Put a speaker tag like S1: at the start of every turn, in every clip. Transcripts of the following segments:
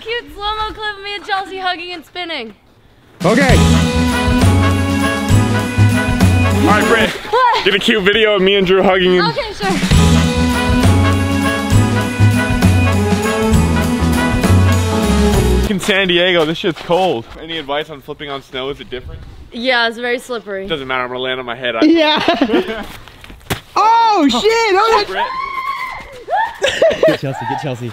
S1: cute slow-mo clip of me and Chelsea hugging and spinning.
S2: Okay.
S3: All right, Britt.
S1: What?
S3: Get a cute video of me and Drew hugging and
S1: Okay, sure.
S3: in San Diego. This shit's cold. Any advice on flipping on snow? Is it different?
S1: Yeah, it's very slippery.
S3: Doesn't matter. I'm gonna land on my head. I
S2: Yeah. oh shit! Oh,
S3: Britt.
S2: Get Chelsea. Get Chelsea.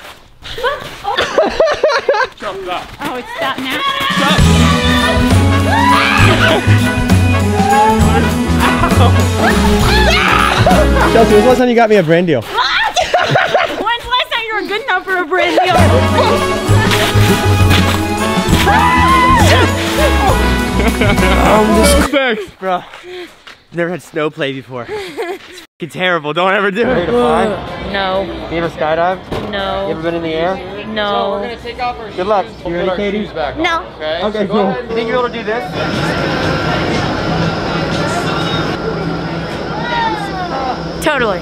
S3: Jump up.
S4: Oh, it's that now.
S2: Chelsea, when's the last time you got me a brand deal?
S4: When's the last time you were good enough for a brand deal? I'm just...
S3: Thanks.
S2: Bro, never had snow play before. It's fucking terrible. Don't ever do it.
S1: No,
S2: You ever skydived?
S1: No.
S2: You ever been in the air?
S1: no.
S2: So we're gonna take off our Good luck. You ready, Katie?
S1: Back no.
S2: Okay, cool. You think you're able to do this?
S1: Totally.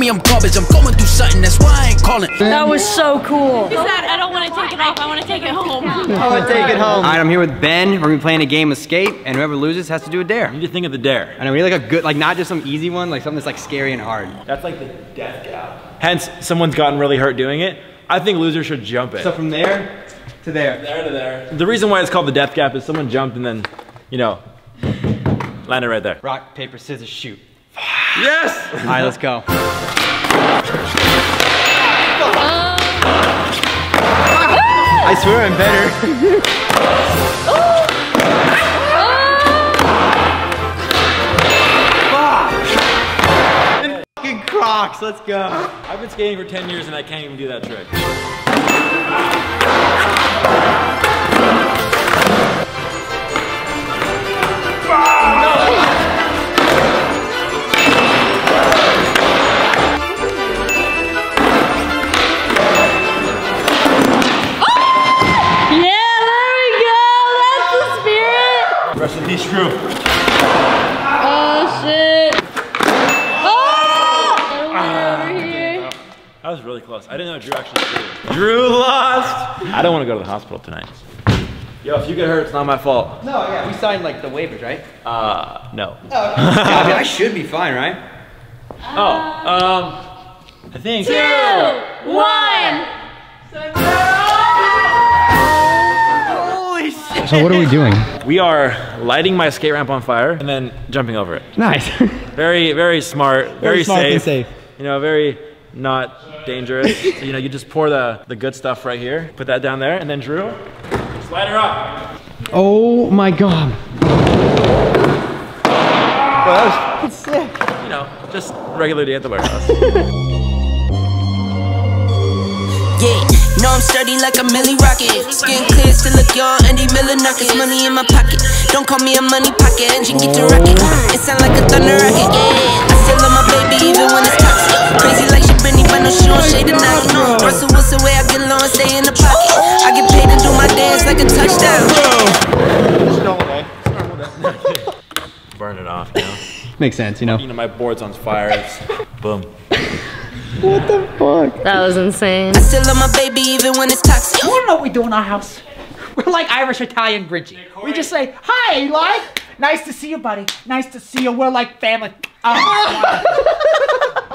S5: me I'm garbage, I'm going through something, that's why I ain't calling.
S1: That was so cool.
S4: I don't want to take it off. I want to take it home.
S2: I want to take it home. All right, I'm here with Ben. We're gonna be playing a game of skate, and whoever loses has to do a dare.
S6: You need to think of the dare.
S2: I know we need like a good, like not just some easy one, like something that's like scary and hard.
S6: That's like the death gap. Hence, someone's gotten really hurt doing it. I think losers should jump it.
S2: So from there to there.
S6: there to there. The reason why it's called the death gap is someone jumped and then, you know, landed right there.
S2: Rock, paper, scissors, shoot.
S6: Yes!
S2: All right, let's go. I swear I'm better. Fuck. Fucking Crocs, let's go.
S6: I've been skating for 10 years and I can't even do that trick.
S1: Yeah,
S6: That was really close. I didn't know Drew actually threw. Drew lost! I don't want to go to the hospital tonight. Yo, if you get hurt, it's not my fault.
S2: No, yeah, we signed like the waivers, right?
S6: Uh, no.
S2: yeah, I mean, I should be fine, right?
S6: Oh, um, I think.
S1: Two, one.
S2: Holy shit.
S7: So what are we doing?
S6: We are lighting my skate ramp on fire and then jumping over it.
S7: Nice.
S6: Very, very smart, very,
S7: Very smart and
S6: safe.
S7: safe.
S6: You know, very not dangerous. So, you know, you just pour the, the good stuff right here, put that down there, and then Drew, slide her up.
S7: Oh my god.
S6: You know, just regular day at the warehouse.
S8: Yeah, know I'm sturdy like a Millie Rocket. Skin clear, still look young, Andy Miller knockers. Money in my pocket. Don't call me a money pocket. Engine get to rocket. It sound like a like a touchdown.
S6: Burn it off, you know?
S7: Makes sense, you know.
S6: You know, my board's on fire. It's boom. What the fuck?
S1: That was insane.
S8: I still love my baby even when it's toxic.
S9: You know what we do in our house? We're like Irish Italian Bridgie. We just say, hi, Eli. Nice to see you, buddy. Nice to see you. We're like family. Oh,